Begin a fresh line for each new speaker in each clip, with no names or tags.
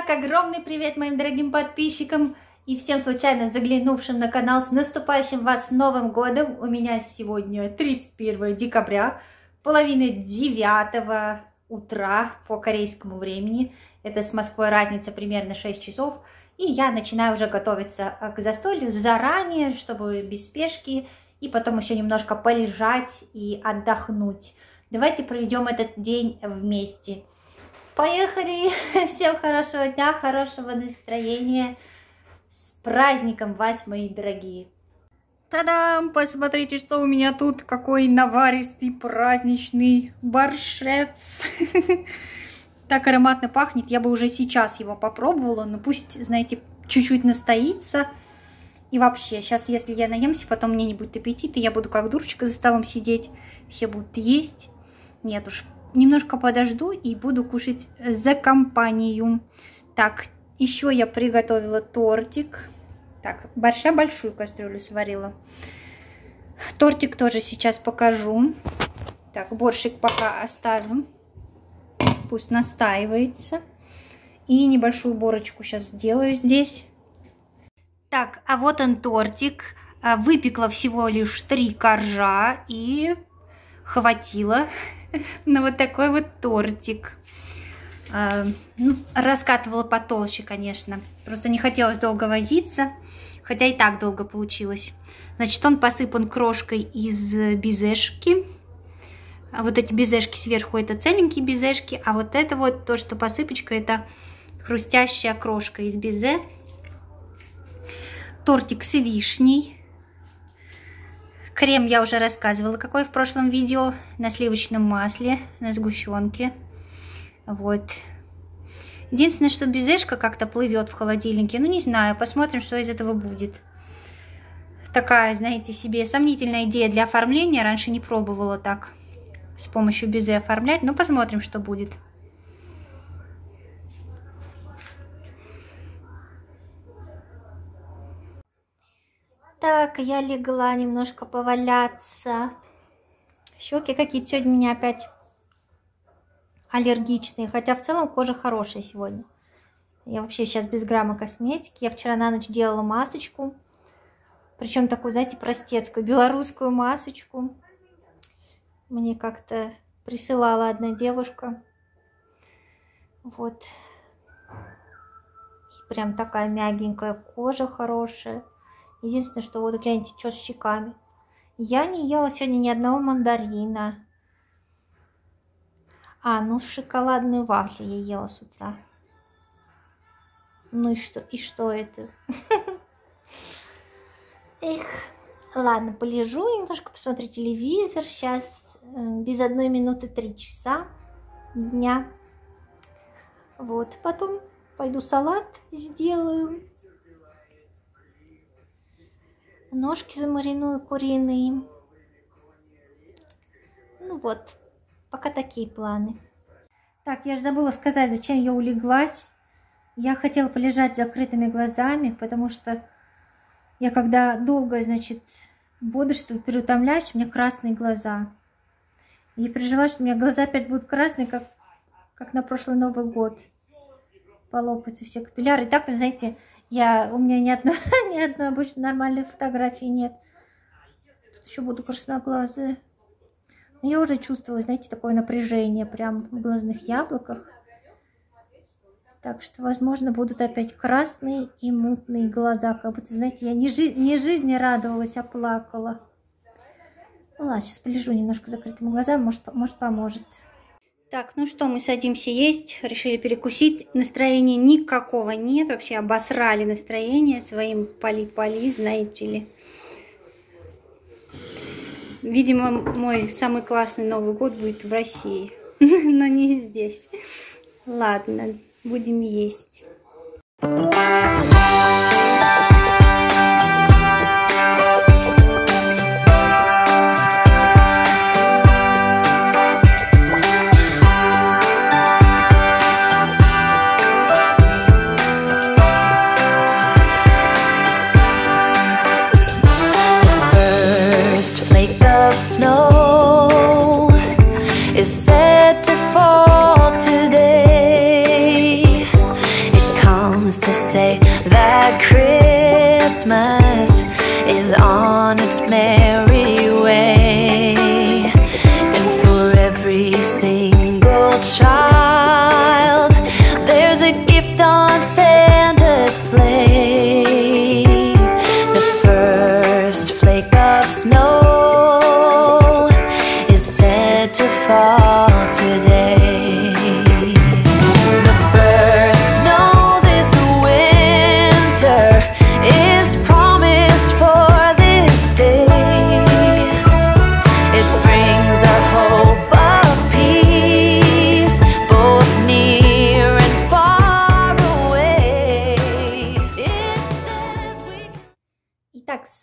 Итак, огромный привет моим дорогим подписчикам и всем случайно заглянувшим на канал с наступающим вас Новым Годом. У меня сегодня 31 декабря, половина девятого утра по корейскому времени. Это с Москвой разница примерно 6 часов. И я начинаю уже готовиться к застолью заранее, чтобы без спешки, и потом еще немножко полежать и отдохнуть. Давайте проведем этот день вместе. Поехали! Всем хорошего дня, хорошего настроения. С праздником вас, мои дорогие! Та-дам! Посмотрите, что у меня тут. Какой наваристый праздничный борщец. Так ароматно пахнет. Я бы уже сейчас его попробовала, но пусть, знаете, чуть-чуть настоится. И вообще, сейчас, если я наемся, потом мне не будет аппетита, я буду как дурочка за столом сидеть, все будут есть. Нет уж, немножко подожду и буду кушать за компанию. Так, еще я приготовила тортик. Так, борща большую кастрюлю сварила. Тортик тоже сейчас покажу. Так, борщик пока оставим. Пусть настаивается. И небольшую борочку сейчас сделаю здесь. Так, а вот он тортик. А, выпекла всего лишь три коржа и хватило на вот такой вот тортик. А, ну, раскатывала потолще, конечно. Просто не хотелось долго возиться, хотя и так долго получилось. Значит, он посыпан крошкой из безешки. А вот эти безешки сверху это целенькие безешки, а вот это вот то, что посыпочка, это хрустящая крошка из безе. Тортик с вишней. Крем я уже рассказывала, какой в прошлом видео. На сливочном масле, на сгущенке. Вот. Единственное, что безешка как-то плывет в холодильнике. Ну, не знаю, посмотрим, что из этого будет. Такая, знаете, себе сомнительная идея для оформления. Раньше не пробовала так с помощью безе оформлять. Но посмотрим, что будет. Так, я легла немножко поваляться. Щеки какие-то сегодня у меня опять аллергичные. Хотя в целом кожа хорошая сегодня. Я вообще сейчас без грамма косметики. Я вчера на ночь делала масочку. Причем такую, знаете, простецкую, белорусскую масочку. Мне как-то присылала одна девушка. Вот. И прям такая мягенькая кожа хорошая. Единственное, что вот гляньте, что с щеками. Я не ела сегодня ни одного мандарина. А, ну шоколадную вафли я ела с утра. Ну и что, и что это? Эх, ладно, полежу немножко, посмотрю телевизор. Сейчас э, без одной минуты три часа дня. Вот, потом пойду салат сделаю. Ножки замариную куриные. Ну вот, пока такие планы. Так, я же забыла сказать, зачем я улеглась. Я хотела полежать с закрытыми глазами, потому что я когда долго, значит, бодрствую, переутомляюсь, у меня красные глаза. И переживаю, что у меня глаза опять будут красные, как, как на прошлый Новый год. Полопаются все капилляры. И так, вы знаете, я, у меня ни одной, ни одной обычно нормальной фотографии нет. Тут еще буду красноглазая. Но я уже чувствую, знаете, такое напряжение прям в глазных яблоках. Так что, возможно, будут опять красные и мутные глаза. Как будто, знаете, я не, жи не жизни радовалась, а плакала. Ну ладно, сейчас полежу немножко закрытыми глазами, может, может поможет. Так, ну что, мы садимся есть, решили перекусить. Настроения никакого нет, вообще обосрали настроение своим поли-поли, знаете ли. Видимо, мой самый классный Новый год будет в России, но не здесь. Ладно, будем есть.
city of snow is set to fall today. It comes to say that Christmas is on its merry way, and for every single child, there's a gift
on Santa.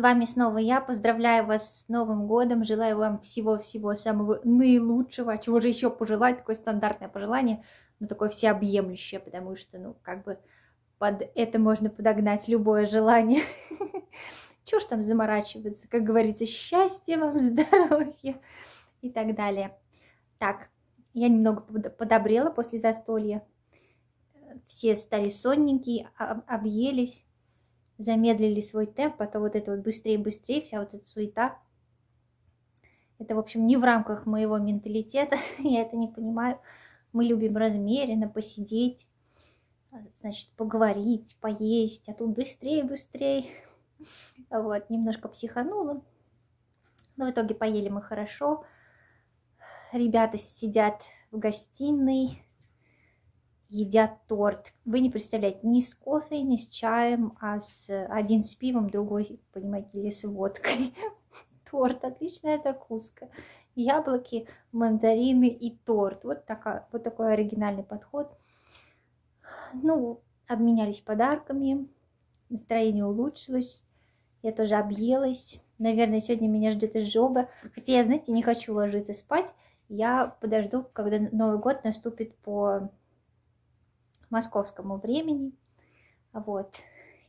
Вами снова я. Поздравляю вас с Новым годом. Желаю вам всего-всего самого наилучшего. А Чего же еще пожелать? Такое стандартное пожелание, но такое всеобъемлющее, потому что, ну, как бы под это можно подогнать любое желание. Чего ж там заморачиваться? Как говорится, счастья вам, здоровья и так далее. Так, я немного под- подобрела после застолья. Все стали сонненькие, об- объелись замедлили свой темп, а то вот это вот быстрее-быстрее, вся вот эта суета. Это, в общем, не в рамках моего менталитета, я это не понимаю. Мы любим размеренно посидеть, значит, поговорить, поесть, а тут быстрее-быстрее. Вот, немножко психанула. Но в итоге поели мы хорошо. Ребята сидят в гостиной, едят торт. Вы не представляете, ни с кофе, ни с чаем, а с один с пивом, другой, понимаете ли, с водкой. Торт, отличная закуска. Яблоки, мандарины и торт. Вот, такая, вот такой оригинальный подход. Ну, обменялись подарками, настроение улучшилось, я тоже объелась. Наверное, сегодня меня ждет изжога. Хотя я, знаете, не хочу ложиться спать. Я подожду, когда Новый год наступит по московскому времени. Вот.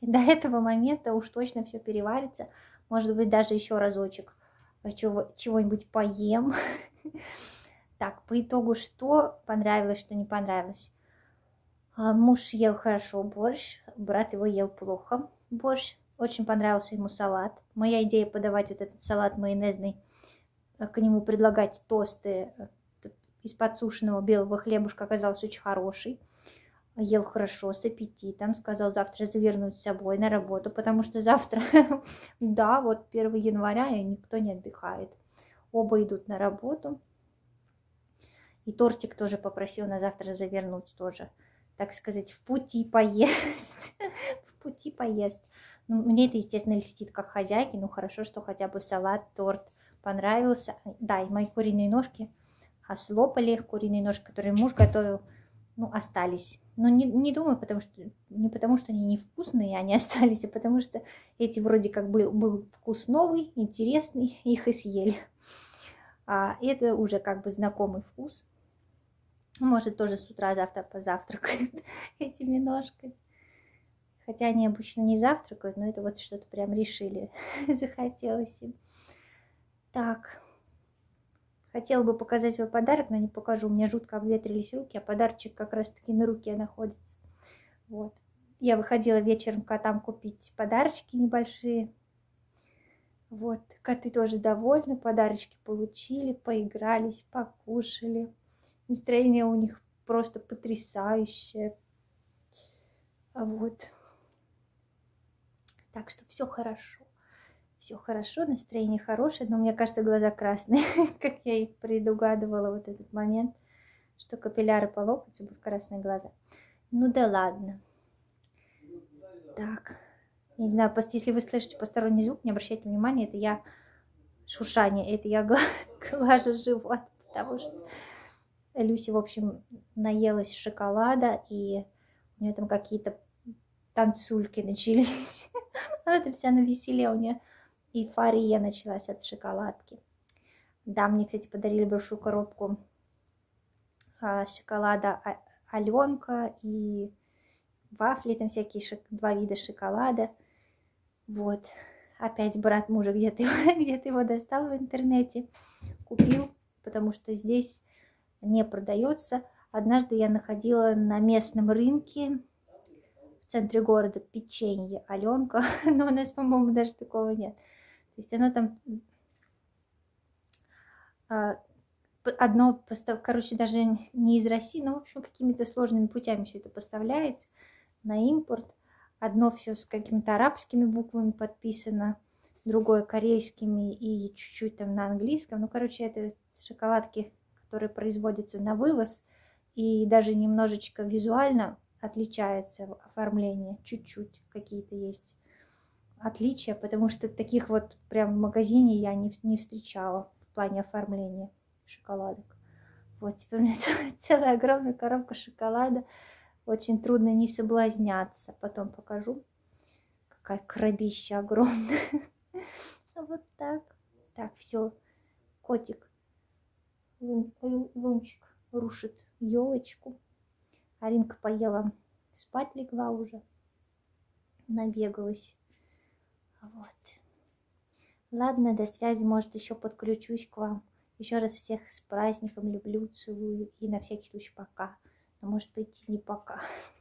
И до этого момента уж точно все переварится. Может быть, даже еще разочек чего- чего-нибудь поем. Так, по итогу, что понравилось, что не понравилось. А, Муж ел хорошо борщ, брат его ел плохо борщ. Очень понравился ему салат. Моя идея подавать вот этот салат майонезный, а, к нему предлагать тосты э, из подсушенного белого хлебушка оказался очень хороший. Ел хорошо, с аппетитом. Сказал завтра завернуть с собой на работу, потому что завтра, да, вот 1 января и никто не отдыхает. Оба идут на работу. И тортик тоже попросил на завтра завернуть тоже. Так сказать, в пути поест. в пути поест. Ну, мне это, естественно, льстит как хозяйке. Ну, хорошо, что хотя бы салат, торт понравился. Да, и мои куриные ножки а слопали. Куриные ножки, которые муж готовил, ну, остались. Но не, не думаю, потому что не потому, что они невкусные, они остались, а потому что эти вроде как бы был вкус новый, интересный, их и съели. А это уже как бы знакомый вкус. Может, тоже с утра завтра позавтракает этими ножками. Хотя они обычно не завтракают, но это вот что-то прям решили. Захотелось им. Так. Хотела бы показать свой подарок, но не покажу. У меня жутко обветрились руки, а подарочек как раз-таки на руке находится. Вот. Я выходила вечером котам купить подарочки небольшие. Вот. Коты тоже довольны, подарочки получили, поигрались, покушали. Настроение у них просто потрясающее. Вот. Так что все хорошо. Все хорошо, настроение хорошее, но мне кажется, глаза красные, как я и предугадывала вот этот момент, что капилляры по локоть будут красные глаза. Ну да ладно. Так. Не знаю, если вы слышите посторонний звук, не обращайте внимания, это я шуршание, это я гла- глажу живот, потому что Люси, в общем, наелась шоколада, и у нее там какие-то танцульки начались. Она там вся на веселе, у нее эйфория началась от шоколадки. Да, мне, кстати, подарили большую коробку а, шоколада А- Аленка и вафли, там всякие шок- два вида шоколада. Вот. Опять брат мужа где-то где его достал в интернете, купил, потому что здесь не продается. Однажды я находила на местном рынке в центре города печенье Аленка, но у нас, по-моему, даже такого нет. Есть оно там а, одно, короче, даже не из России, но, в общем, какими-то сложными путями все это поставляется на импорт. Одно все с какими-то арабскими буквами подписано, другое корейскими и чуть-чуть там на английском. Ну, короче, это шоколадки, которые производятся на вывоз, и даже немножечко визуально отличается оформление, чуть-чуть какие-то есть отличия, потому что таких вот прям в магазине я не, не встречала в плане оформления шоколадок. Вот теперь у меня целая огромная коробка шоколада. Очень трудно не соблазняться. Потом покажу, какая крабища огромная. Вот так. Так, все. Котик. Лунчик рушит елочку. Аринка поела, спать легла уже. Набегалась. Вот. Ладно, до связи, может, еще подключусь к вам. Еще раз всех с праздником люблю, целую и на всякий случай пока. Но может быть не пока.